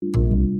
Música